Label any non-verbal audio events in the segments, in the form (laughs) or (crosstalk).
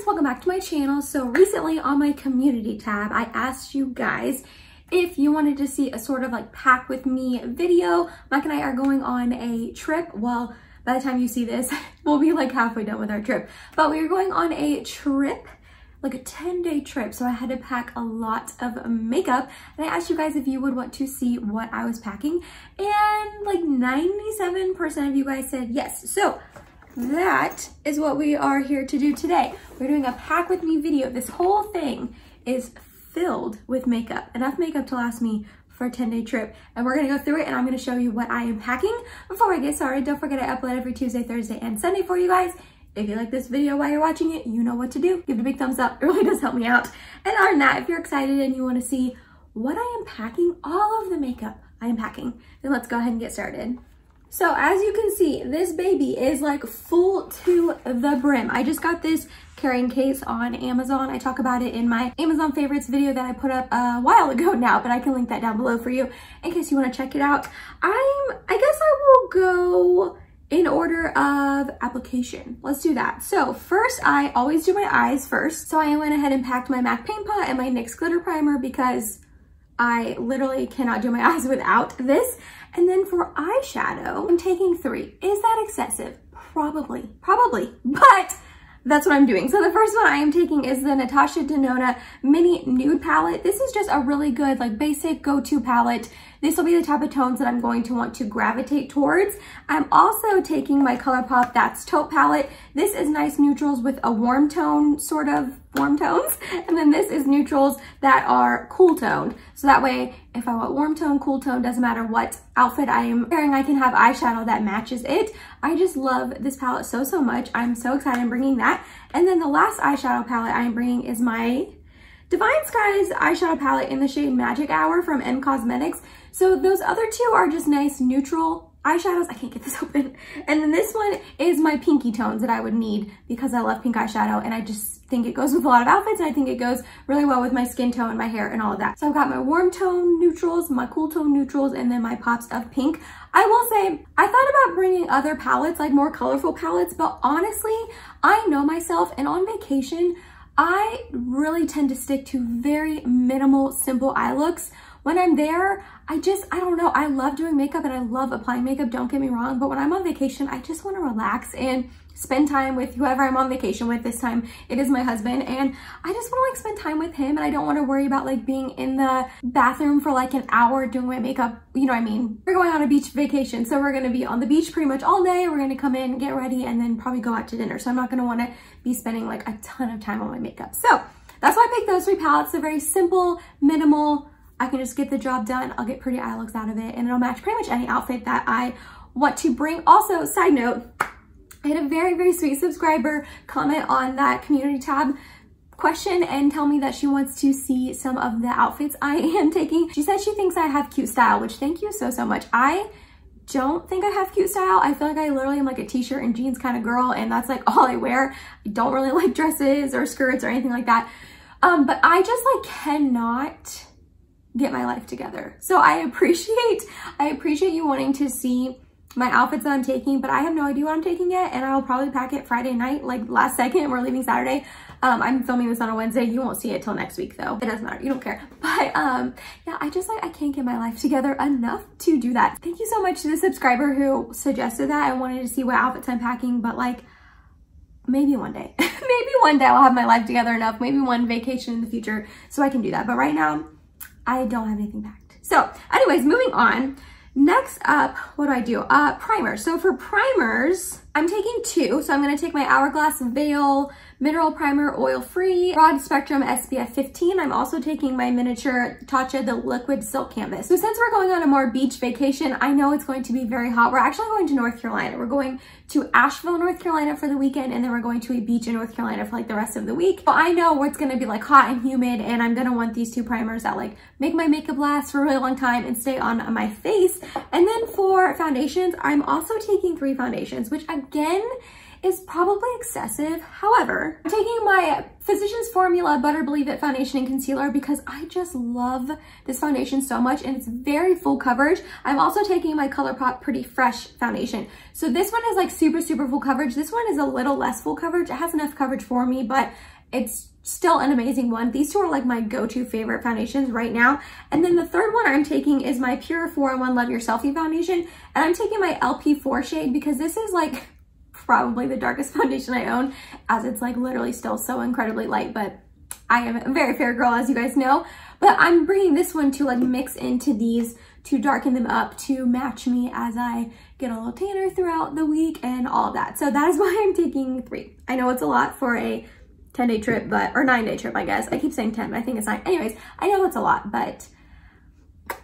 friends, welcome back to my channel. So recently on my community tab, I asked you guys if you wanted to see a sort of like pack with me video. Mike and I are going on a trip. Well, by the time you see this, (laughs) we'll be like halfway done with our trip. But we are going on a trip like a 10 day trip. So I had to pack a lot of makeup and I asked you guys if you would want to see what I was packing and like 97% of you guys said yes. So that is what we are here to do today. We're doing a pack with me video. This whole thing is filled with makeup, enough makeup to last me for a 10 day trip. And we're gonna go through it and I'm gonna show you what I am packing. Before I get started, don't forget I upload every Tuesday, Thursday, and Sunday for you guys. If you like this video while you're watching it, you know what to do. Give it a big thumbs up. It really (laughs) does help me out. And other than that, if you're excited and you want to see what I am packing, all of the makeup I am packing, then let's go ahead and get started. So as you can see, this baby is like full to the brim. I just got this carrying case on Amazon. I talk about it in my Amazon favorites video that I put up a while ago (laughs) now, but I can link that down below for you in case you want to check it out. I'm, I guess I will go in order of application. Let's do that. So first, I always do my eyes first. So I went ahead and packed my MAC Paint Pot and my NYX Glitter Primer because I literally cannot do my (laughs) eyes without this. And then for eyeshadow, I'm taking three. Is that excessive? Probably, probably, (laughs) but that's what I'm doing. So the first one I am taking is the Natasha Denona Mini Nude Palette. This is just a really good, like basic go-to palette. This will be the type of tones that I'm going to want to gravitate towards. I'm also taking my ColourPop That's Taupe palette. This is nice neutrals with a warm tone, sort of warm tones. (laughs) And then this is neutrals that are cool toned. So that way, if I want warm tone, cool tone, doesn't matter what outfit I am wearing, I can have eyeshadow that matches it. I just love this palette so, so much. I'm so excited I'm bringing that. And then the last eyeshadow palette I'm bringing is my Divine Skies eyeshadow palette in the shade Magic Hour from Em Cosmetics. So those other two are just nice neutral eyeshadows. I can't get this (laughs) open. And then this one is my pinky tones that I would need because I love pink eyeshadow and I just think it goes with a lot of outfits and I think it goes really well with my skin tone, and my hair, and all of that. So I've got my warm tone neutrals, my cool tone neutrals, and then my pops of pink. I will say, I thought about bringing other palettes, like more colorful palettes, but honestly, I know myself and on vacation, I really tend to stick to very minimal, simple eye looks. When I'm there, I just, I don't know, I love doing makeup and I love applying makeup, don't get me wrong, but when I'm on vacation, I just want to relax and spend time with whoever I'm on vacation with. This time it is my husband and I just want to like spend time with him and I don't want to worry about like being in the bathroom for like an hour doing my makeup. You know what I mean? We're going on a beach vacation. So we're going to be on the beach pretty much all day. We're going to come in, get ready and then probably go out to dinner. So I'm not going to want to be spending like a ton of time on my makeup. So that's why I picked those three palettes. They're very simple, minimal, I can just get the job done. I'll get pretty eye looks out of it and it'll match pretty much any outfit that I want to bring. Also, side note, I had a very, very sweet subscriber comment on that community tab question and tell me that she wants to see some of the outfits I (laughs) am taking. She said she thinks I have cute style, which thank you so, so much. I don't think I have cute style. I feel like I literally am like a t-shirt and jeans kind of girl and that's like (laughs) all I wear. I don't really like dresses or skirts or anything like that. Um, but I just like cannot get my life together. So I appreciate, I appreciate you wanting to see my outfits that I'm taking, but I have no idea what I'm taking yet. And I'll probably pack it Friday night, like last second, we're leaving Saturday. Um, I'm filming this on a Wednesday. You won't see it till next week though. It doesn't matter, you don't care. But um, yeah, I just like, I can't get my life together enough to do that. Thank you so much to the subscriber who suggested that. I wanted to see what outfits I'm packing, but like, maybe one day, (laughs) maybe one day I'll have my life together enough, maybe one vacation in the future so I can do that. But right now, I don't have anything packed. So anyways, moving on. Next up, what do I do? Uh, primer. So for primers, I'm taking two. So I'm to take my Hourglass Veil Mineral Primer Oil Free Broad Spectrum SPF 15. I'm also taking my miniature Tatcha the Liquid Silk Canvas. So since we're going on a more beach vacation, I know it's going to be very hot. We're actually going to North Carolina. We're going to Asheville, North Carolina for the weekend, and then we're going to a beach in North Carolina for like the rest of the week. But I know it's going to be like hot and humid, and I'm going to want these two primers that like make my makeup last for a really long time and stay on my face. And then for foundations, I'm also taking three foundations, which again, is probably excessive. However, I'm taking my Physicians Formula Butter Believe It Foundation and Concealer because I just love this foundation so much and it's very full coverage. I'm also taking my ColourPop Pretty Fresh foundation. So this one is like super, super full coverage. This one is a little less full coverage. It has enough coverage for me, but it's still an amazing one. These two are like my go-to favorite foundations right now. And then the third one I'm taking is my Pure 4-in-1 Love Your Selfie foundation. And I'm taking my LP4 shade because this is like probably the darkest (laughs) foundation I own as it's like literally still so incredibly light, but I am a very fair girl as you guys know. But I'm bringing this one to like mix into these to darken them up to match me as I get a little tanner throughout the week and all that. So that is (laughs) why I'm taking three. I know it's a lot for a 10 day trip, but, or nine day trip, I guess. I keep saying 10, but I think it's nine. Anyways, I know it's a lot, but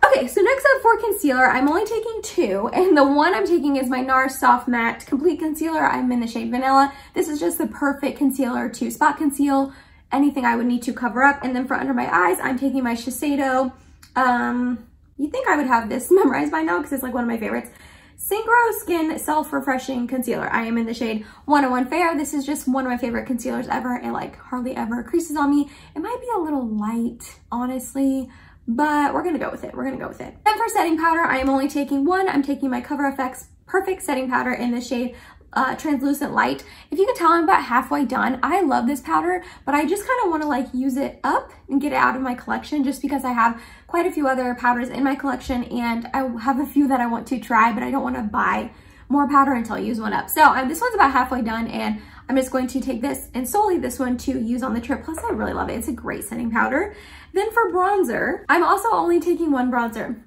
Okay, so next up for concealer, I'm only taking two, and the one I'm taking is my NARS Soft Matte Complete Concealer. I'm in the shade Vanilla. This is just the perfect concealer to spot conceal anything I would need to cover up. And then for under my eyes, I'm taking my Shiseido. Um, you think I would have this (laughs) memorized by now because it's like one of my favorites. Synchro Skin Self-Refreshing Concealer. I am in the shade 101 Fair. This is just one of my favorite concealers ever. It like hardly ever creases on me. It might be a little light, honestly, but we're gonna go with it. We're gonna go with it. And for setting powder, I am only taking one. I'm taking my Cover FX Perfect Setting Powder in the shade uh, translucent light. If you can tell, I'm about halfway done. I love this powder, but I just kind of want to like use it up and get it out of my collection just because I have quite a few other powders in my collection and I have a few that I want to try, but I don't want to buy more powder until I use one up. So um, this one's about halfway done and I'm just going to take this and solely this one to use on the trip. Plus I really love it. It's a great setting powder. Then for bronzer, I'm also only taking one bronzer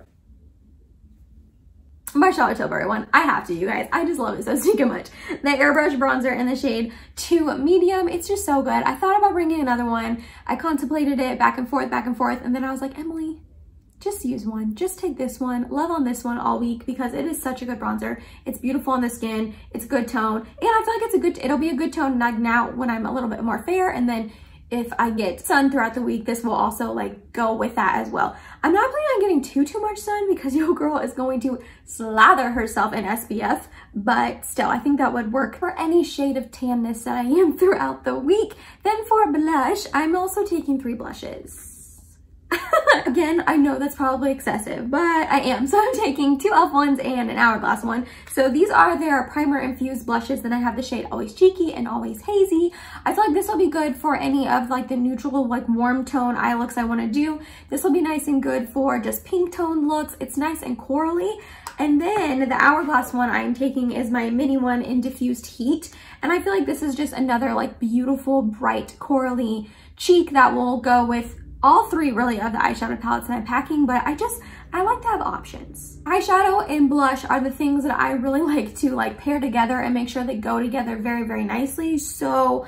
my Charlotte Tilbury one. I have to, you guys. I just love it so (laughs) stinking much. The Airbrush Bronzer in the shade 2 Medium. It's just so good. I thought about bringing another one. I contemplated it back and forth, back and forth. And then I was like, Emily, just use one. Just take this one. Love on this one all week because it is such a good bronzer. It's beautiful on the skin. It's good tone. And I feel like it's a good, it'll be a good tone like now when I'm a little bit more fair. And then if I get sun throughout the week, this will also like go with that as well. I'm not planning on getting too, too much sun because (laughs) your girl is going to slather herself in SPF, but still, I think that would work for any shade of tanness that I am (laughs) throughout the week. Then for blush, I'm also taking three blushes. (laughs) Again, I know that's probably excessive, but I am. (laughs) So I'm taking two e.l.f. ones and an Hourglass one. So these are their primer infused blushes. Then I have the shade Always Cheeky and Always Hazy. I feel like this will be good for any of like the neutral, like warm tone eye looks I want to do. This will be nice and good for just pink tone looks. It's nice and corally. And then the Hourglass one I'm taking is my mini one in Diffused Heat. And I feel like this is just another like beautiful, bright, corally cheek that will go with all three really of the eyeshadow palettes that I'm packing, but I just, I like to have options. Eyeshadow and blush are the things that I really (laughs) like to like pair together and make sure they go together very, very nicely. So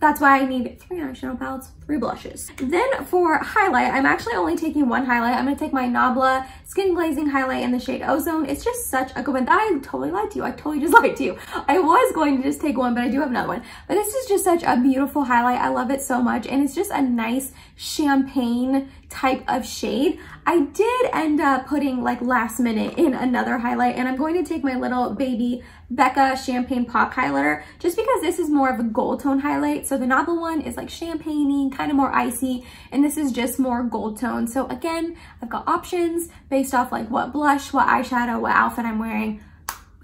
that's why I need three eyeshadow palettes, three blushes. Then for highlight, I'm actually only taking one highlight. I'm gonna take my Nabla Skin Glazing Highlight in the shade Ozone. It's just such a good one. I totally lied to you. I totally just (laughs) lied to you. I was going to just take one, but I do have another one. But this is just such a beautiful highlight. I love it so much. And it's just a nice champagne type of shade. I did end up putting like last minute in another highlight and I'm going to take my little baby Becca Champagne Pop Highlighter just because this is more of a gold tone highlight. So the Nabla one is like champagne kind of more icy, and this is just more gold tone. So again, I've got options based off like what blush, what eyeshadow, what outfit I'm wearing,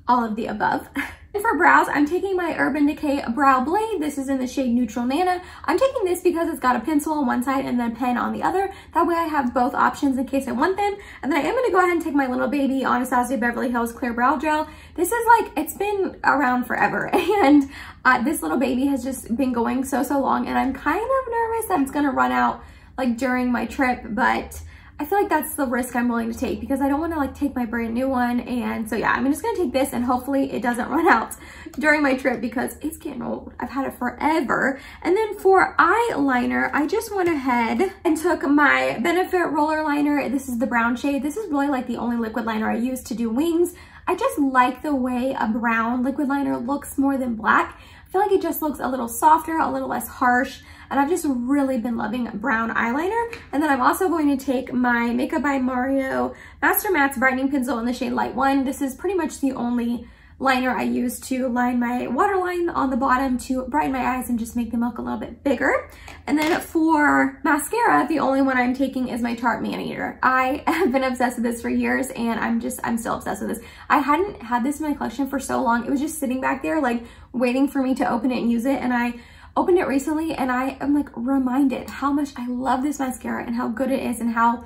all of the above. (laughs) for brows, I'm taking my Urban Decay Brow Blade. This is in the shade Neutral Nana. I'm taking this because it's got a pencil on one side and then a pen on the other. That way I have both options in case I want them. And then I am going to go ahead and take my little baby Anastasia Beverly Hills Clear Brow Gel. This is like, it's been around forever. (laughs) And uh, this little baby has just been going so, so long. And I'm kind of nervous that it's going to run out like during my trip. But I feel like that's the risk I'm willing to take because I don't want to like take my brand new one. And so yeah, I'm just going to take this and hopefully it doesn't run out (laughs) during my trip because it's getting old. I've had it forever. And then for eyeliner, I just went ahead and took my Benefit Roller Liner. This is the brown shade. This is really like the only liquid liner I use to do wings. I just like the way a brown liquid liner looks more than black. I feel like it just looks a little softer, a little less harsh. And I've just really been loving brown eyeliner. And then I'm also going to take my Makeup by Mario Master Mattes Brightening Pencil in the shade Light 1. This is pretty much the only liner I use to line my waterline on the bottom to brighten my eyes and just make them look a little bit bigger. And then for mascara, the only one I'm taking is my Tarte Maneater. I (laughs) have been obsessed with this for years and I'm just, I'm still obsessed with this. I hadn't had this in my collection for so long. It was just sitting back there like waiting for me to open it and use it. And I opened it recently and I am like reminded how much I love this mascara and how good it is and how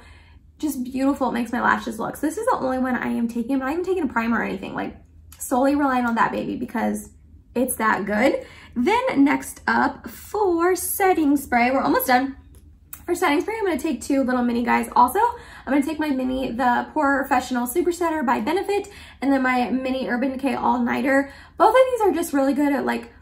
just beautiful it makes my lashes look. So this is the only one I am taking. I'm not even taking a primer or anything. Like solely relying on that baby because it's that good. Then next up for setting spray, we're almost done. For setting spray, I'm gonna take two little mini guys also. I'm gonna take my mini, the POREfessional Super Setter by Benefit, and then my mini Urban Decay All Nighter. Both of these are just really good at like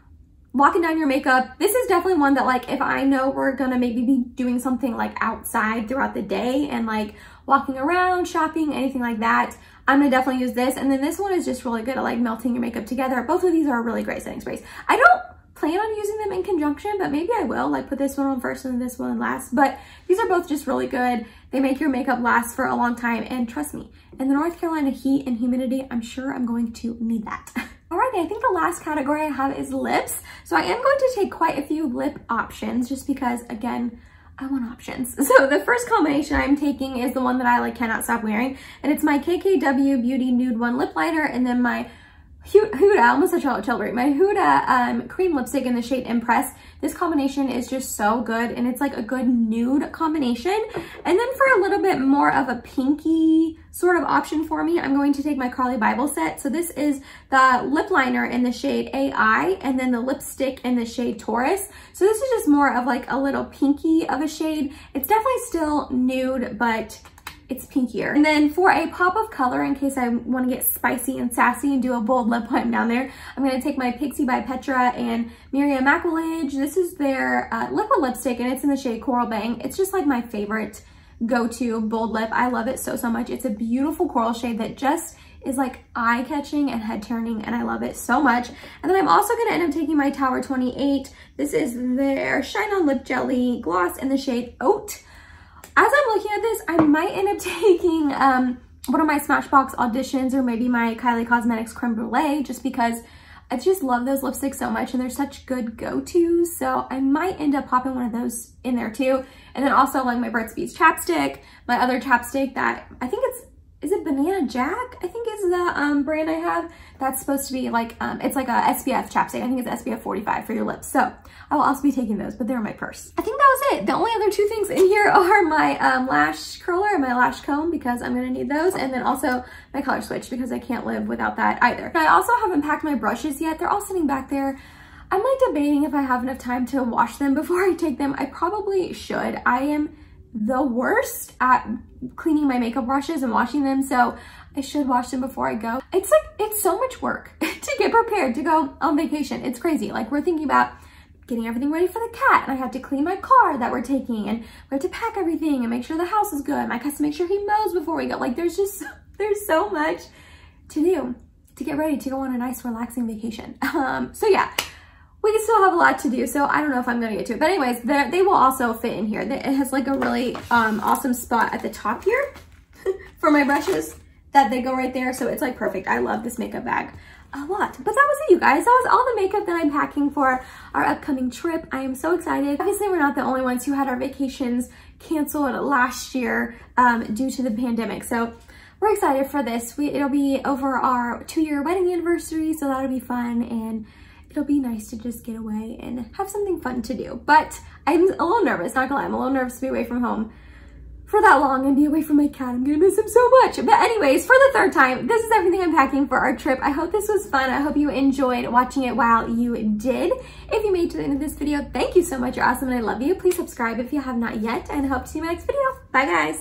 walking down your makeup. This is definitely one that like if I know we're gonna maybe be doing something like outside throughout the day and like walking around, shopping, anything like that, I'm gonna definitely use this. And then this one is just really good at like melting your makeup together. Both of these are really great setting sprays. I don't plan on using them in conjunction, but maybe I will like put this one on first and then this one last. But these are both just really good. They make your makeup last for a long time. And trust me, in the North Carolina heat and humidity, I'm sure I'm going to need that. (laughs) Alrighty, I think the last category I have is lips. So I am going to take quite a few lip options just because, again, I want options. (laughs) So the first combination I'm taking is the one that I like cannot stop wearing. And it's my KKW Beauty Nude One Lip Liner and then my Huda, I almost said Charlotte Tilbury. My Huda um, cream lipstick in the shade Impress. This combination is just so good and it's like a good nude combination. And then for a little bit more of a pinky sort of option for me, I'm going to take my Carli Bybel set. So this is the lip liner in the shade AI and then the lipstick in the shade Taurus. So this is just more of like a little pinky of a shade. It's definitely still nude, but it's pinkier. And then for a pop of color, in case I want to get spicy and sassy and do a bold lip line down there, I'm going to take my Pixi by Petra and Maryam Maquillage. This is their uh, liquid lipstick and it's in the shade Coral Bang. It's just like my favorite go-to bold lip. I love it so, so much. It's a beautiful coral shade that just is like eye-catching and head-turning and I love it so much. And then I'm also going to end up taking my Tower 28. This is their Shine On Lip Jelly Gloss in the shade Oat. As I'm looking at this, I might end up (laughs) taking um, one of my Smashbox auditions or maybe my Kylie Cosmetics Creme Brulee just because I just love those lipsticks so much and they're such good go-tos. So I might end up popping one of those in there too. And then also like my Burt's Bees chapstick, my other chapstick that I think it's is it Banana Jack? I think is the um, brand I have. That's supposed to be like, um, it's like a SPF chapstick. I think it's SPF 45 for your lips. So I will also be taking those, but they're in my purse. I think that was it. The only other two things in here (laughs) are my um, lash curler and my lash comb because I'm gonna need those. And then also my color switch because I can't live without that either. I also haven't packed my brushes yet. They're all sitting back there. I'm like debating if I have enough time to wash them (laughs) before I take them. I probably should. I am the worst at cleaning my makeup brushes and washing them. So I should wash them before I go. It's like, it's so much work (laughs) to get prepared to go on vacation. It's crazy. Like we're thinking about getting everything ready for the cat and I have to clean my car that we're taking and we have to pack everything and make sure the house is good. My cousin make sure he mows before we go. Like there's just, (laughs) there's so much to do to get ready to go on a nice relaxing vacation. (laughs) Um, so yeah, we still have a lot to do, so I don't know if I'm going to get to it. But anyways, they will also fit in here. It has like a really um, awesome spot at the top here (laughs) for my brushes that they go right there. So it's like perfect. I love this makeup bag a lot. But that was it, you guys. That was all the makeup that I'm packing for our upcoming trip. I am so excited. Obviously, we're not the only ones who had our vacations canceled last year um, due to the pandemic. So we're excited for this. We, it'll be over our two-year wedding anniversary, so that'll be fun. And it'll be nice to just get away and have something fun to do. But I'm a little nervous, not gonna lie. I'm a little nervous to be away from home for that long and be away from my cat. I'm gonna miss him so much. But anyways, for the third time, this is everything I'm packing for our trip. I hope this was fun. I hope you enjoyed watching it while you did. If you made it to the end of this video, thank you so much. You're awesome and I love you. Please subscribe if you have not yet and I hope to see you in my next video. Bye guys.